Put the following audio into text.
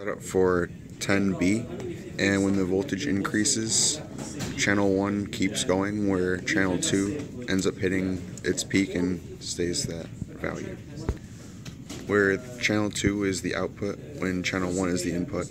set up for 10B and when the voltage increases channel 1 keeps going where channel 2 ends up hitting its peak and stays that value. Where channel 2 is the output when channel 1 is the input.